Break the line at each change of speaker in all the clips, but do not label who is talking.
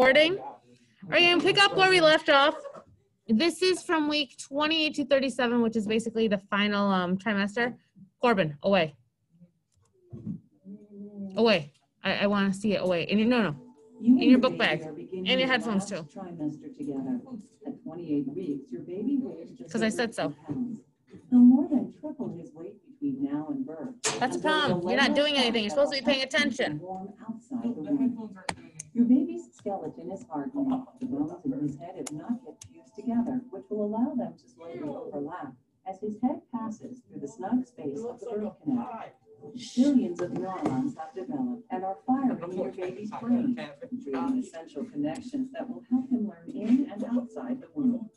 recording. Are you gonna pick up where we left off? This is from week 28 to 37, which is basically the final um, trimester. Corbin, away. Away. I, I want to see it away. And you, no, no.
You
In your book bag.
are
And your
your
headphones, too.
Trimester together. At 28 weeks, your baby weighs just
'Cause I
over
said so.
two pounds. He'll more than triple his weight between now and birth.
That's a problem. You're not doing anything. You're supposed to be paying attention.
perform outside the womb. Your baby's skeleton is hardening. The bones in his head have not yet fused together, which will allow them to slowly overlap as his head passes through the snug space of the birth canal. Billions of neurons have developed and are firing in your baby's brain, creating essential connections that will help him learn in and outside the womb.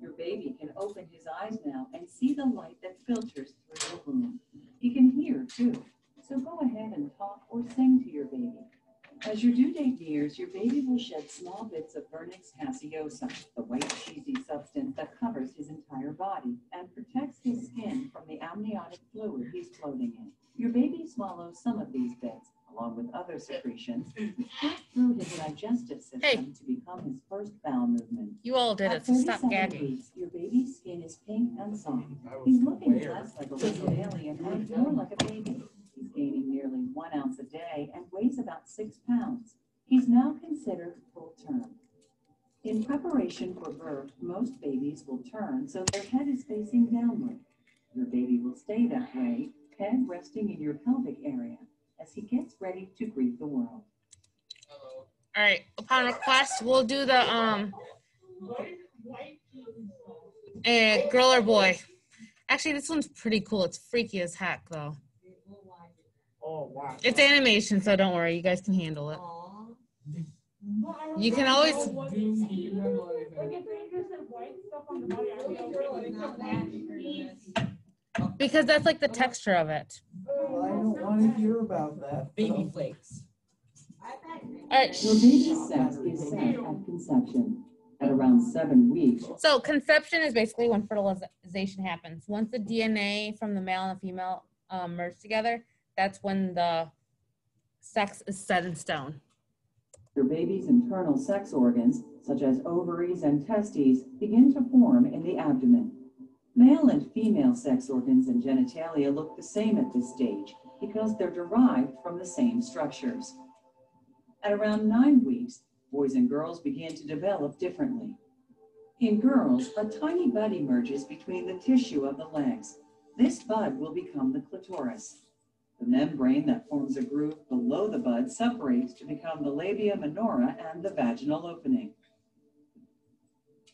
Your baby can open his eyes now and see the light that filters through the womb. He can hear too. So go ahead and talk or sing to your baby. As your due date nears, your baby will shed small bits of vernix caseosa, the white cheesy substance that covers his entire body and protects his skin from the amniotic fluid he's floating in. Your baby swallows some of these bits, along with other secretions, pass through his digestive system
Hey.
to become his first bowel movement.
You all did
At
it, so stop
37
gagging.
weeks, Your baby's skin is pink and soft. He's looking less like a little alien and more like a baby. Gaining nearly one ounce a day and weighs about six pounds. He's now considered full term. In preparation for birth, most babies will turn so their head is facing downward. Your baby will stay that way, head resting in your pelvic area, as he gets ready to greet the world.
All right. Upon request, we'll do the um, eh, girl or boy. Actually, this one's pretty cool. It's freaky as heck, though.
Wow.
It's animation, so don't worry. You guys can handle it. You can always. Because that's like the texture of it.
I don't want to hear about that.
Baby flakes.
All right.
Your baby's sex is set at conception. At around seven weeks,
So conception is basically when fertilization happens. Once the DNA from the male and the female um, merge together, that's when the sex is set in stone.
Your baby's internal sex organs, such as ovaries and testes, begin to form in the abdomen. Male and female sex organs and genitalia look the same at this stage because they're derived from the same structures. At around nine weeks, boys and girls begin to develop differently. In girls, a tiny bud emerges between the tissue of the legs. This bud will become the clitoris. The membrane that forms a groove below the bud separates to become the labia minora and the vaginal opening.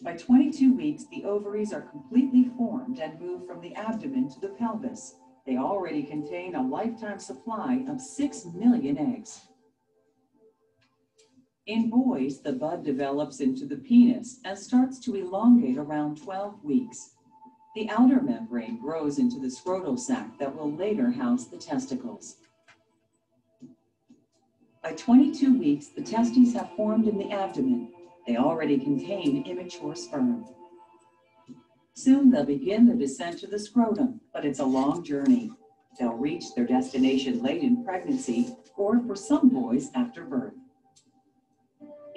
By 22 weeks, the ovaries are completely formed and move from the abdomen to the pelvis. They already contain a lifetime supply of 6 million eggs. In boys, the bud develops into the penis and starts to elongate around 12 weeks. The outer membrane grows into the scrotal sac that will later house the testicles. By 22 weeks, the testes have formed in the abdomen. They already contain immature sperm. Soon they'll begin the descent to the scrotum, but it's a long journey. They'll reach their destination late in pregnancy or for some boys after birth.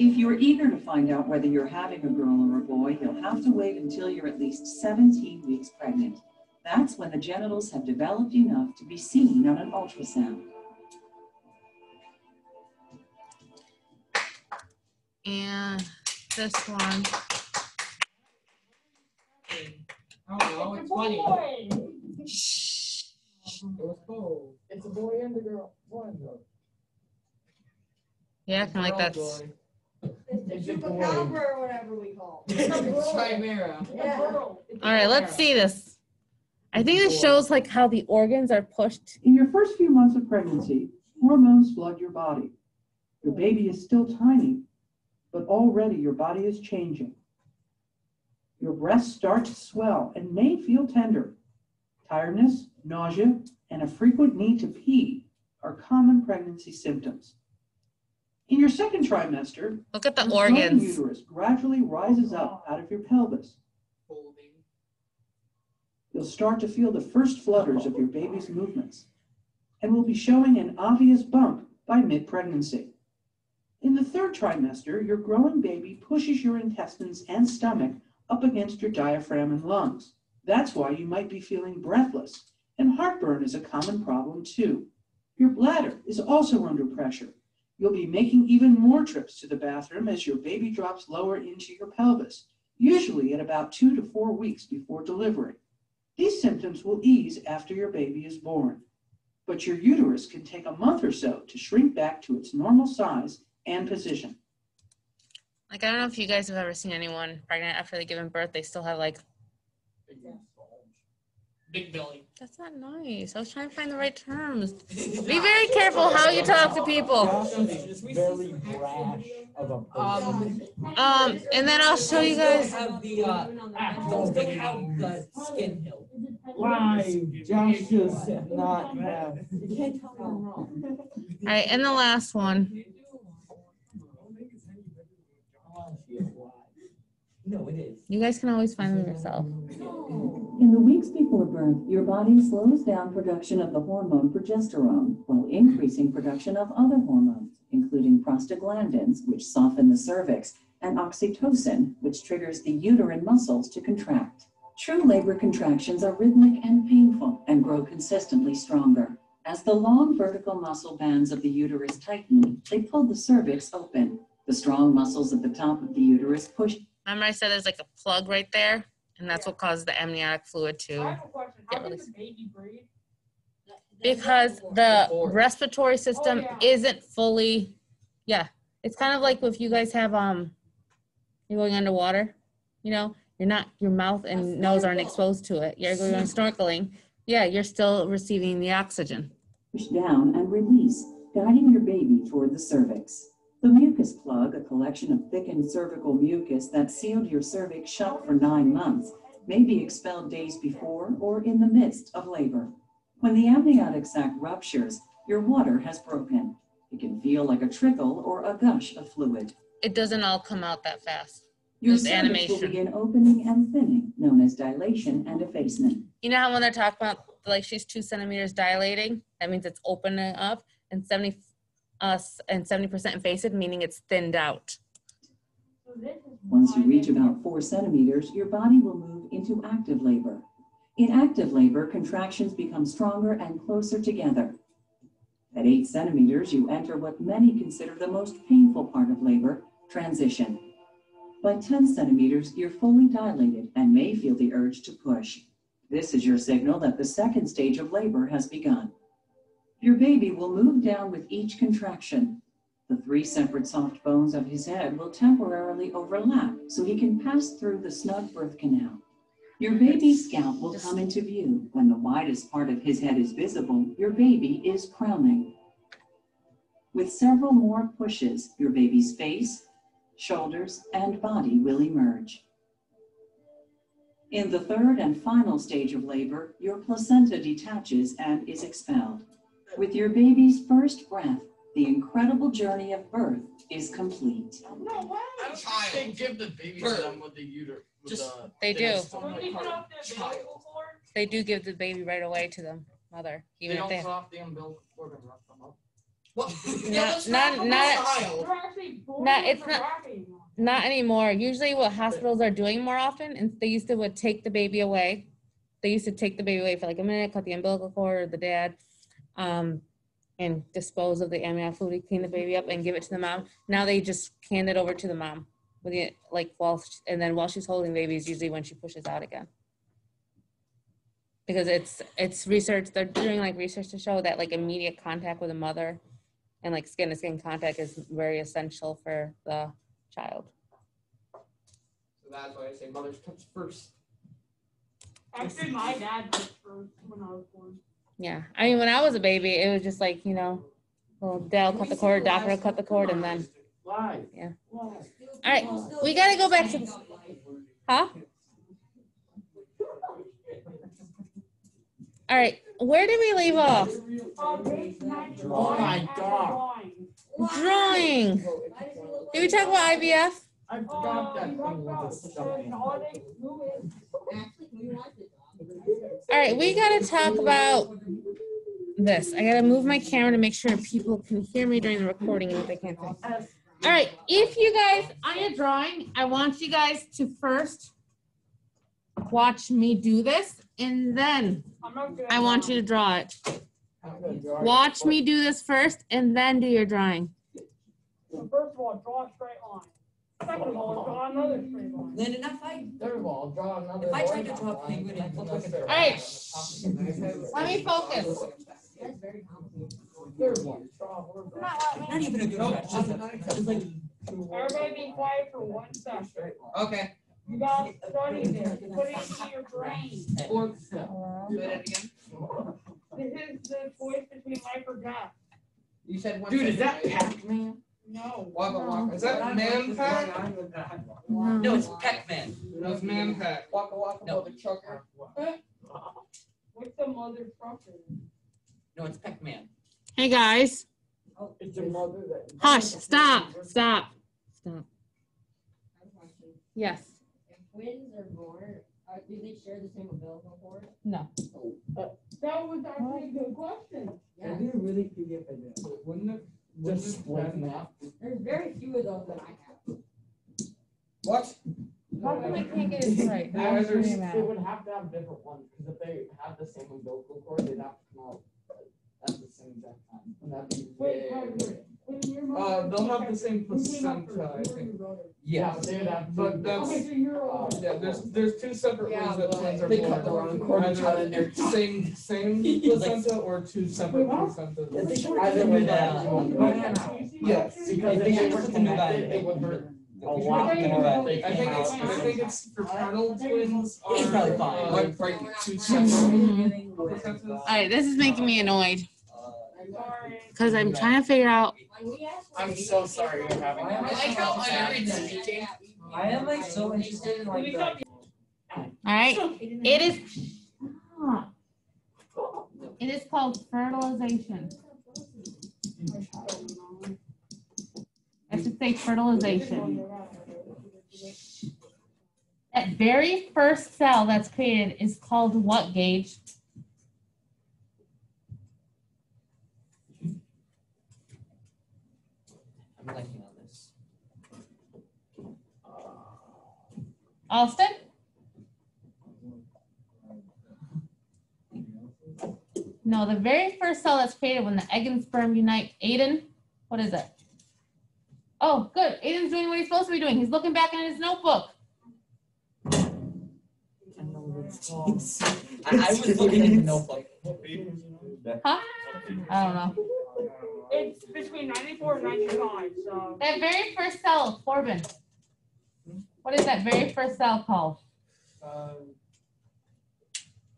If you're eager to find out whether you're having a girl or a boy, you'll have to wait until you're at least 17 weeks pregnant. That's when the genitals have developed enough to be seen on an ultrasound.
And this one.
Oh, no, it's funny.
It was. It's a boy and a girl. Boy and girl.
Yeah, kind of like that.
Girl, boy.
It's the chupacabra or whatever we call. it.
Chimera.
Yeah.
All right, let's see this. I think this shows like how the organs are pushed.
In your first few months of pregnancy, hormones flood your body. Your baby is still tiny, but already your body is changing. Your breasts start to swell and may feel tender. Tiredness, nausea, and a frequent need to pee are common pregnancy symptoms. In your second trimester,
Look at the
your growing
organs.
uterus gradually rises up out of your pelvis. You'll start to feel the first flutters of your baby's movements and will be showing an obvious bump by mid pregnancy. In the third trimester, your growing baby pushes your intestines and stomach up against your diaphragm and lungs. That's why you might be feeling breathless, and heartburn is a common problem too. Your bladder is also under pressure. You'll be making even more trips to the bathroom as your baby drops lower into your pelvis, usually at about two to four weeks before delivery. These symptoms will ease after your baby is born, but your uterus can take a month or so to shrink back to its normal size and position.
Like, I don't know if you guys have ever seen anyone pregnant after they given birth, they still have like,
Big Billy.
that's not nice. I was trying to find the right terms. Be very careful how you talk to people.
Very brash of a person.
Um,
Um, and then I'll show you guys.
Have the, uh, don't take out the skin hill.
Why? Josh does not have.
You can't tell me I'm wrong.
All right, and the last one.
No, it is.
You guys can always find them yourself.
In the weeks before birth, your body slows down production of the hormone progesterone while increasing production of other hormones, including prostaglandins, which soften the cervix, and oxytocin, which triggers the uterine muscles to contract. True labor contractions are rhythmic and painful and grow consistently stronger. As the long vertical muscle bands of the uterus tighten, they pull the cervix open. The strong muscles at the top of the uterus push
Remember I said there's like a plug right there? And that's what causes the amniotic fluid
I
to,
have a question. How
Get
does the baby breathe?
because the
Before.
respiratory system
yeah.
isn't fully, yeah. It's kind of like if you guys have, um, you're going underwater, you know, you're not, your mouth and nose aren't exposed to it. You're going snorkeling. Yeah, you're still receiving the oxygen.
push down and release, guiding your baby toward the cervix. The mucus plug, a collection of thickened cervical mucus that sealed your cervix shut for nine months, may be expelled days before or in the midst of labor. When the amniotic sac ruptures, your water has broken. It can feel like a trickle or a gush of fluid.
It doesn't all come out that fast.
Your cervix will begin opening and thinning, known as dilation and effacement.
You know how when they're talking about like she's two centimeters dilating, that means it's opening up, and seventy us and seventy percent invasive, meaning it's thinned out.
Once you reach about four centimeters, your body will move into active labor. In active labor, contractions become stronger and closer together. At eight centimeters, you enter what many consider the most painful part of labor, transition. By 10 centimeters, you're fully dilated and may feel the urge to push. This is your signal that the second stage of labor has begun. Your baby will move down with each contraction. The three separate soft bones of his head will temporarily overlap so he can pass through the snug birth canal. Your baby's scalp will come into view. When the widest part of his head is visible, your baby is crowning. With several more pushes, your baby's face, shoulders, and body will emerge. In the third and final stage of labor, your placenta detaches and is expelled. With your baby's first breath, the incredible journey of birth is complete.
No way.
I'm child.
They give the baby to
Birth.
them with the uter.
Just-
the,
They do.
nest
So
on
when
the
you put
cart.
up the
Child.
umbilical cord,
They do give the baby right away to the mother,
They
even if
don't
they.
cut the umbilical cord and wrap them up.
What?
Not-
that's
not-
from
not-
a child.
they're actually born
Nah,
with
it's
a
not-
wrapping on.
Not anymore. Usually, what hospitals are doing more often, and they used to would take the baby away. They used to take the baby away for like a minute, cut the umbilical cord or the dad, um, and dispose of the amniotic fluid, clean the baby up, and give it to the mom. Now they just hand it over to the mom with it, like while, sh- and then while she's holding the baby is usually when she pushes out again. Because it's it's research. They're doing like research to show that like immediate contact with a mother, and like skin to skin contact is very essential for the child.
So that's why I say mothers touch first.
Actually, my dad was first when I was born.
Yeah, I mean, when I was a baby, it was just like you know, well, Dell cut the cord, doctor cut the cord, and then,
Why? Yeah.
all right, we gotta go back to, huh? All right, where did we leave off?
Oh my God.
Drawing. Did we talk about IVF?
I forgot that thing
talked
with
about
the stuff in.
holiday movie.
All right, we gotta talk about this. I gotta move my camera to make sure people can hear me during the recording, and if they can't. see. All right, if you guys, on your drawing, I want you guys to first watch me do this and then
I'm not good.
I want you to draw it. Watch me do this first and then do your drawing.
First of all, draw a straight line. Second of all, draw another straight line.
Then if I,
Third of all, draw another.
If I tried to draw a penguin, it'd look like a-
All right, let me focus.
That's very complicated.
Third one, draw a horizontal.
Not even a good
No,
stretch, just just like,
Everybody be quiet for one second.
Okay.
You gotta study this, put it into your brain.
Or, say that again.
This is the choice between life or death.
You said one.
Dude, is that
second, right?
Pac-Man?
No.
Waka waka.
Is that Man Pac?
no, it's Pac-Man.
That's Man Pac.
Waka waka
No.
mother trucker.
What's the motherfucker?
No, it's Pac-Man.
Hey, guys,
It's your mother that.
hush, stop, stop, stop. Yes,
If twins are born, uh, do they share the same umbilical cord?
no.
That was actually a good question.
Yeah.
really forget that. Wouldn't it just split in half?
There's very few of those that I have.
What?
How come I can't get it right?
Yeah,
That's
there's-
pretty
they would have to have different ones, because if they have the same umbilical cord, they'd have to come out at the same exact time. And that'd be
Wait,
way.
wait, wait. When your
Uh, they'll have the same
Who came up
placenta, I think. Yeah, but they'd have, but that's,
so you're
uh, yeah, there's, there's two separate
Yeah,
ways that
but
twins are
they
born.
cut the wrong cord and
Either
tied it.
Same, same placenta or two separate placentas.
Either way, that-
Yes, because if they were connected, it would hurt a lot more. I think it's, I think it's fraternal twins are.
It's probably fine.
uh,
Like, right.
Two separate
Mhm. All right, this is making me annoyed because I'm trying to figure out.
When we asked.
I'm so sorry you're having
I
that.
like how unwritten teaching.
I am like so interested in
Can we talk-
All right, it is. It is called fertilization. Should say fertilization. That very first cell that's created is called what Gage?
I'm liking on this.
Uh, Austin? No, the very first cell that's created when the egg and sperm unite. Aiden, what is it? Oh, good. Aiden's doing what he's supposed to be doing. He's looking back in his notebook.
I, I was looking in the notebook.
Huh? I don't know.
It's between ninety-four and ninety-five, so.
That very first cell, Corbin. What is that very first cell called?
Um,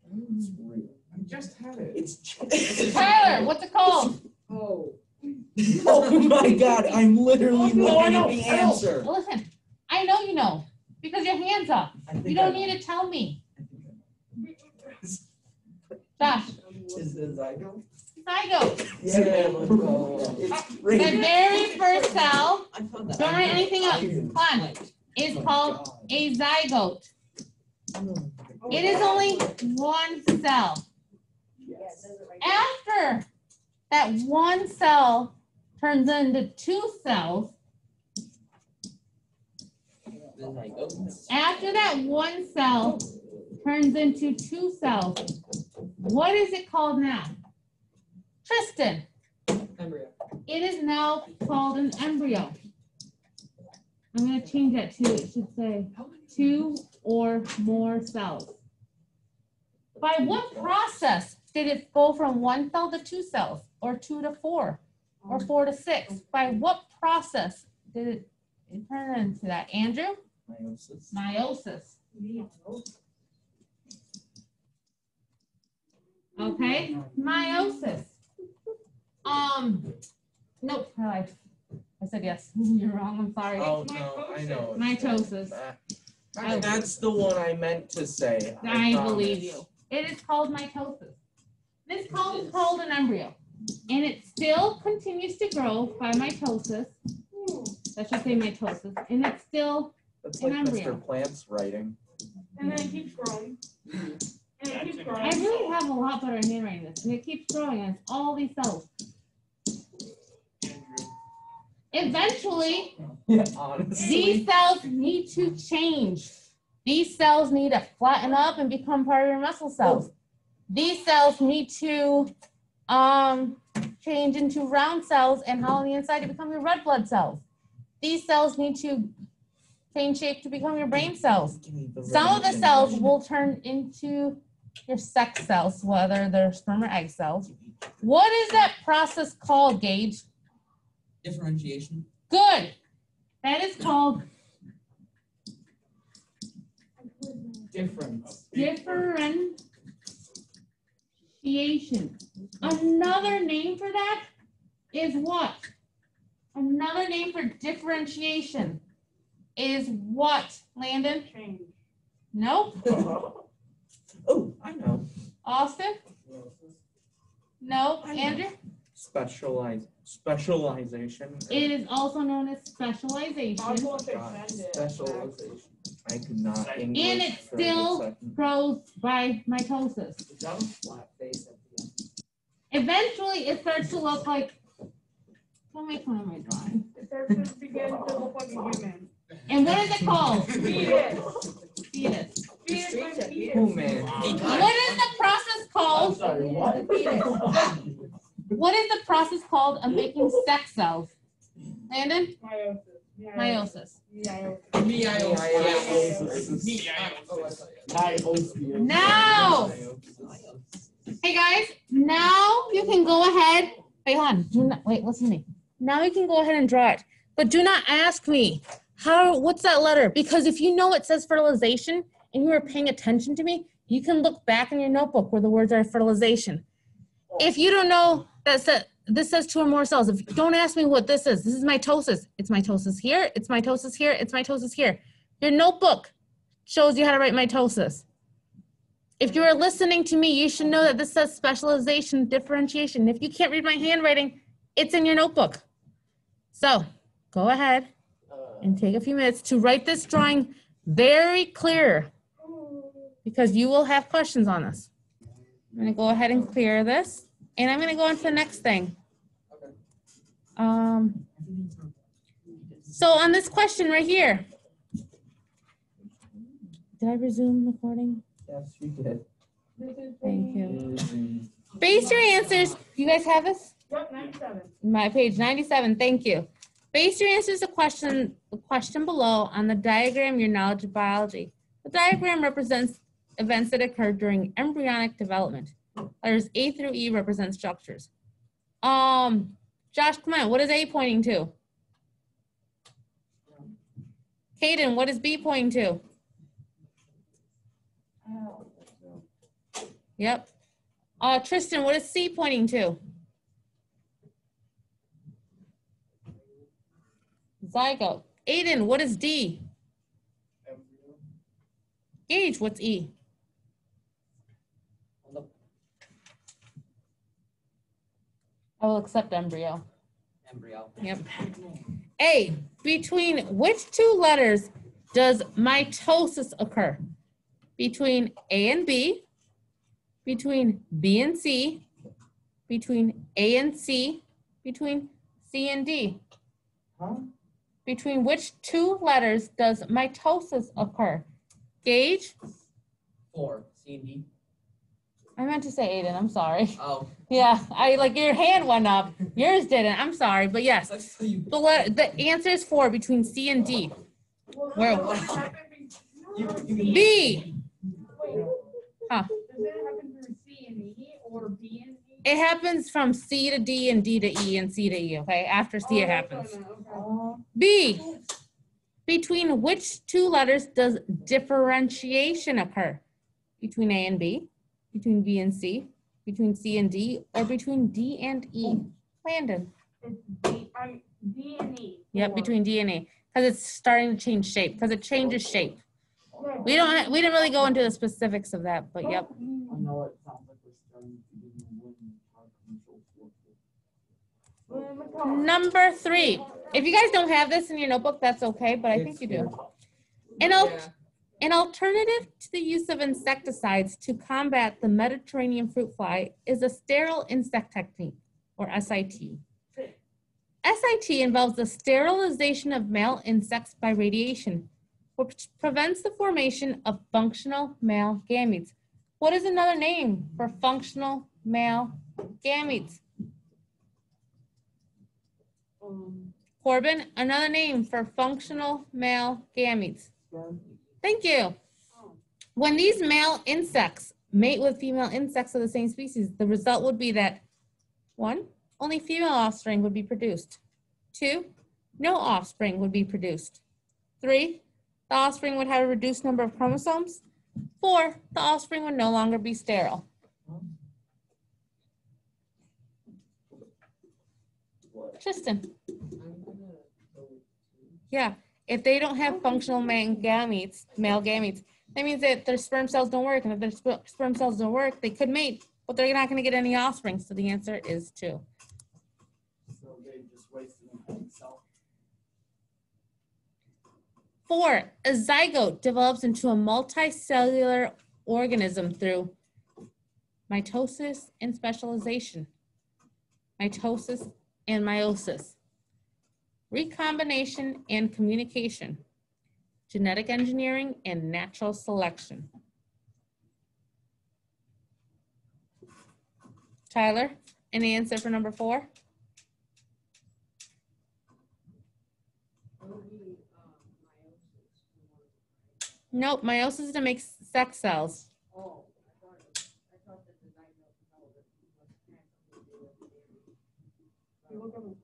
I just had it.
It's.
Tyler, what's it called?
Oh.
Oh my god, I'm literally
Oh, I
looking
know,
at the
I know.
answer.
Listen, I know you know because your hands up.
I think
You don't
I-
need to tell me. Josh,
Is it zygote?
Zygote.
Yeah, let's go. It's
The
great.
very first cell
I found that.
Don't write anything else.
Come
Come on. is oh called a zygote. Oh it is only one cell. After that one cell turns into two cells, after that one cell turns into two cells, what is it called now? Tristan,
Embryo.
it is now called an embryo. I'm gonna change that to, it should say two or more cells. By what process did it go from one cell to two cells, or two to four, or four to six? By what process did it it turn into that? Andrew?
Meiosis.
Meiosis. Okay, meiosis. Um, nope, I, I said yes. You're wrong, I'm sorry.
Oh, no, I know.
Mitosis. I-
That's the one I meant to say.
I
promise.
believe you. It is called mitosis. This cell is called an embryo, and it still continues to grow by mitosis. That should say mitosis, and it's still,
That's
An
like
embryo.
Mr. Plant's writing.
And then it keeps growing. And it keeps growing.
I really have a lot better handwriting this, and it keeps growing, and it's all these cells. Eventually,
Honestly.
these cells need to change. These cells need to flatten up and become part of your muscle cells. These cells need to um, change into round cells and how on the inside to become your red blood cells. These cells need to change shape to become your brain cells. Some of the cells will turn into your sex cells, whether they're sperm or egg cells. What is that process called, Gage?
Differentiation.
Good. That is called
Difference.
Differentiation. Another name for that is what? Another name for differentiation is what, Landon?
Change.
Nope.
Oh, I know.
Austin? No. Andrew?
Specialize, specialization.
It is also known as specialization.
going to say
God,
send it.
Specialization. I could not
And
English
it's
for a
still-
second.
Grows by mitosis.
Is that a flat face at the end?
Eventually, it starts to look like. Don't make fun of my drawing.
It starts to begin to look like a human.
And what is it called?
Fetus.
Fetus.
Fetus by fetus.
Oh, man.
What is the process called?
sorry, what?
What is the process called of making sex cells? Landon?
Meiosis.
Meiosis.
Meiosis.
Now, hey guys, now you can go ahead. Wait, hold on. Do not, wait, listen to me. Now you can go ahead and draw it, but do not ask me how. What's that letter? Because if you know it says fertilization and you are paying attention to me, you can look back in your notebook where the words are fertilization. If you don't know that said, this says two or more cells. If you don't ask me what this is, this is mitosis. It's mitosis here. It's mitosis here. It's mitosis here. Your notebook shows you how to write mitosis. If you are listening to me, you should know that this says specialization, differentiation. If you can't read my handwriting, it's in your notebook. So go ahead and take a few minutes to write this drawing very clear because you will have questions on this. I'm gonna go ahead and clear this and I'm gonna go on to the next thing. Um, so on this question right here. Did I resume recording?
Yes, you did.
Thank you. Base your answers. You guys have this?
Yep, ninety-seven.
My page 97. Thank you. Base your answers to question the question below on the diagram your knowledge of biology. The diagram represents events that occur during embryonic development. Letters A through E represent structures. Um, Josh, come on. What is A pointing to? Caden, what is B pointing to? Yep. Uh, Tristan, what is C pointing to? Zygote. Aiden, what is D? Gage, what's E? I will accept embryo.
Embryo.
Yep. A, between which two letters does mitosis occur? Between A and B, between B and C, between A and C, between C and D.
Huh?
Between which two letters does mitosis occur? Gage?
Four. C and D.
I meant to say Aiden, I'm sorry.
Oh.
Yeah, I like your hand went up. Yours didn't. I'm sorry, but yes.
That's how you.
The le- the answer is four between C and D. Where?
You, you
B. Huh.
Does it happen through C and E or B and E?
It happens from C to D and D to E and C to E, okay? After C it oh, happens. B. Between which two letters does differentiation occur? Between A and B, between B and C, between C and D, or between D and E? Landon.
It's D, I'm um, D and E.
Yep, between D and E, because it's starting to change shape, because it changes shape. We don't, we didn't really go into the specifics of that, but yep.
I know it sounds like we're starting to give you one hard control for.
Number three, if you guys don't have this in your notebook, that's okay, but I think you do. An, al-
Yeah.
An alternative to the use of insecticides to combat the Mediterranean fruit fly is a sterile insect technique, or SIT. SIT involves the sterilization of male insects by radiation, which prevents the formation of functional male gametes. What is another name for functional male gametes?
Um,
Corbin, another name for functional male gametes. Thank you. When these male insects mate with female insects of the same species, the result would be that one, only female offspring would be produced. Two, no offspring would be produced. Three, the offspring would have a reduced number of chromosomes. Four, the offspring would no longer be sterile. Tristan. Yeah, if they don't have oh, functional man gametes, male gametes, that means that their sperm cells don't work. And if their sp- sperm cells don't work, they could mate, but they're not going to get any offspring. So the answer is two.
So they just wasted themselves.
Four, a zygote develops into a multicellular organism through mitosis and specialization, mitosis and meiosis, recombination and communication, genetic engineering and natural selection. Tyler, any answer for number four? Nope, meiosis is to make sex cells.
oh, I thought, I thought that the zygote development was something to do with the
You look at them.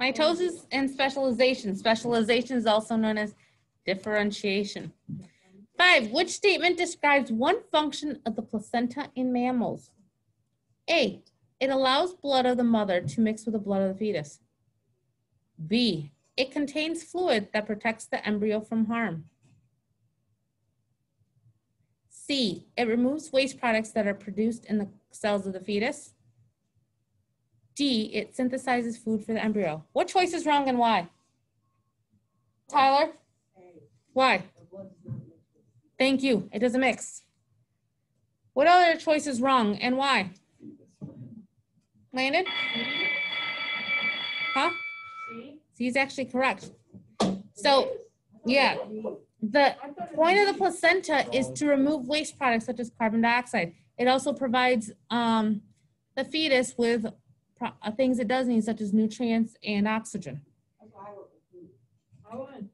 Mitosis and specialization. Specialization is also known as differentiation. Five, which statement describes one function of the placenta in mammals? A, it allows blood of the mother to mix with the blood of the fetus. B, it contains fluid that protects the embryo from harm. C, it removes waste products that are produced in the cells of the fetus. D, it synthesizes food for the embryo. What choice is wrong and why? Tyler? Why? Thank you. It doesn't mix. What other choice is wrong and why? Landon? Huh? C is actually correct. So, yeah, the point of the placenta is to remove waste products such as carbon dioxide. It also provides um, the fetus with uh, things it does need, such as nutrients and oxygen.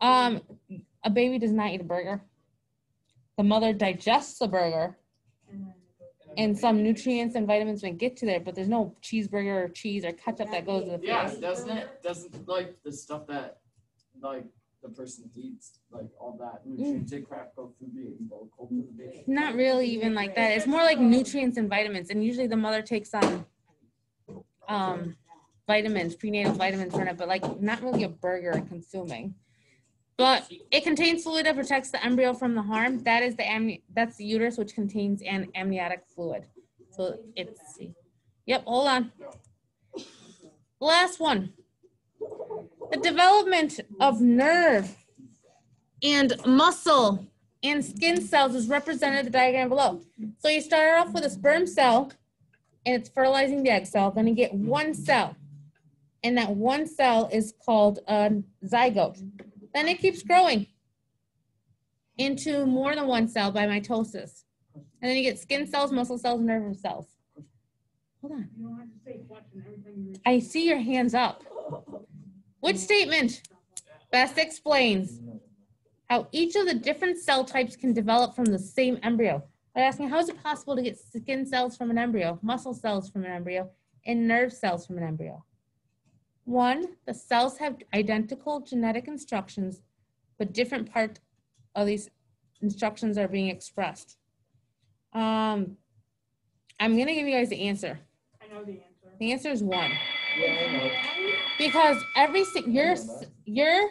Um, a baby does not eat a burger. The mother digests the burger, and some nutrients and vitamins may get to there, but there's no cheeseburger or cheese or ketchup that goes in the
Yeah, doesn't it? Doesn't like the stuff that like the person eats, like all that nutrients and crap go through the umbilical.
Not really even like that. It's more like nutrients and vitamins, and usually the mother takes on um, vitamins, prenatal vitamins from it, but like not really a burger consuming. But it contains fluid that protects the embryo from the harm. That is the amni- that's the uterus, which contains an amniotic fluid. So it's see. yep. Hold on. Last one. The development of nerve and muscle and skin cells is represented in the diagram below. So you start off with a sperm cell and it's fertilizing the egg cell. Then you get one cell. And that one cell is called a zygote. Then it keeps growing into more than one cell by mitosis. And then you get skin cells, muscle cells, nerve cells. Hold on.
You don't have to say flex and everything.
I see your hands up. Which statement best explains how each of the different cell types can develop from the same embryo? By asking, how is it possible to get skin cells from an embryo, muscle cells from an embryo, and nerve cells from an embryo? One, the cells have identical genetic instructions, but different parts of these instructions are being expressed. Um, I'm gonna give you guys the answer.
I know the answer.
The answer is one.
Yeah,
Because every si- your your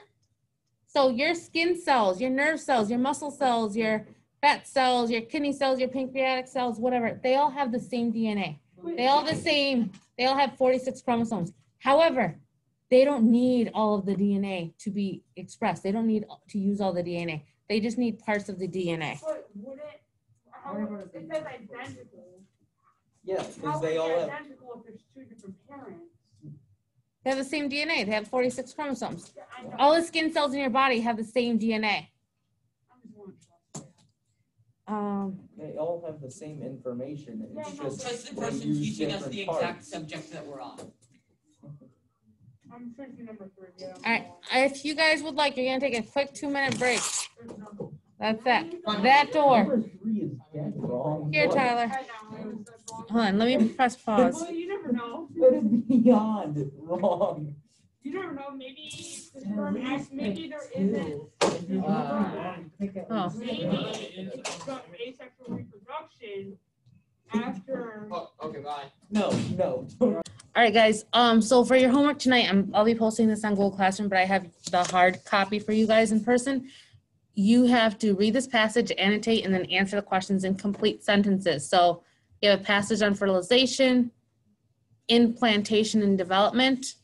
so your skin cells, your nerve cells, your muscle cells, your fat cells, your kidney cells, your pancreatic cells, whatever, they all have the same DNA. They all have the same, they all have 46 chromosomes. However, they don't need all of the DNA to be expressed. They don't need to use all the DNA. They just need parts of the DNA.
But would it, how, it says identical.
Yeah, because they all have.
identical if there's two different parents?
They have the same DNA. They have 46 chromosomes.
Yeah, I know.
All the skin cells in your body have the same DNA.
I'm just wondering.
Um,
They all have the same information.
Yeah,
It's
no,
just
Just the
they
person
use
teaching us the
different
exact
parts.
subject that we're on.
I'm thinking number three. Yeah.
all right. If you guys would like, you're gonna take a quick two minute break.
There's no-
That's it. That door.
Number three is dead wrong.
Here,
What?
Tyler.
I know, I was that's wrong.
Hold on. Let me press pause.
Well, you never know.
That is beyond wrong.
You never know. Maybe the sperm. Maybe there isn't.
Oh.
Maybe it's got asexual reproduction after.
Oh, okay, bye.
No, no.
All right, guys. Um, so for your homework tonight, I'm, I'll be posting this on Google Classroom, but I have the hard copy for you guys in person. You have to read this passage, annotate, and then answer the questions in complete sentences. So you have a passage on fertilization, implantation and development.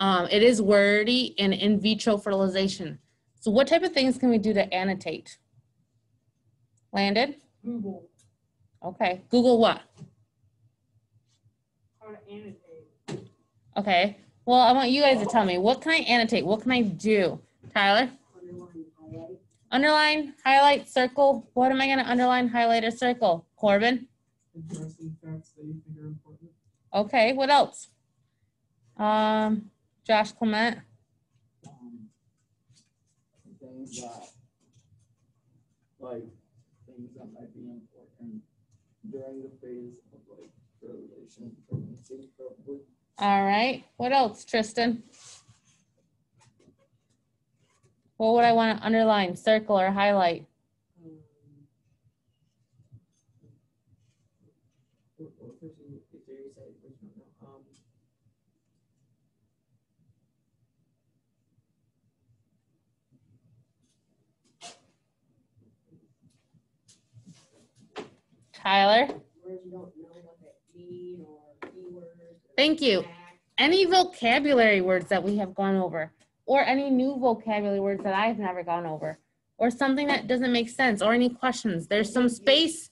Um, it is wordy and in vitro fertilization. So what type of things can we do to annotate? Landon?
Google
Okay. Google what?
how to annotate.
Okay. Well, I want you guys to tell me what can I annotate? What can I do? Tyler? Underline, highlight, circle. What am I gonna underline, highlight, or circle? Corbin?
Interesting facts that you think are important.
Okay, what else? Um, Josh Clement.
Um, Things that, like, things that might be important during the phase of like fertilization, pregnancy, probably.
All right. What else, Tristan? What would I want to underline, circle, or highlight?
What- what was the- the theory side, which one now? Um,
Tyler?
Words you don't know what they mean or keywords. Or
Thank you. Any vocabulary words that we have gone over, or any new vocabulary words that I've never gone over, or something that doesn't make sense, or any questions. There's some space.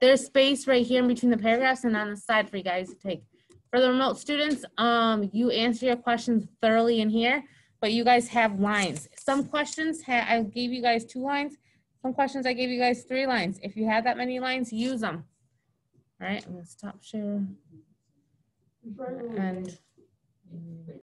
There's space right here in between the paragraphs and on the side for you guys to take. For the remote students, um, you answer your questions thoroughly in here, but you guys have lines. Some questions, ha- I gave you guys two lines. Some questions, I gave you guys three lines. If you have that many lines, use them. All right, I'm gonna stop share
It's right over there.
and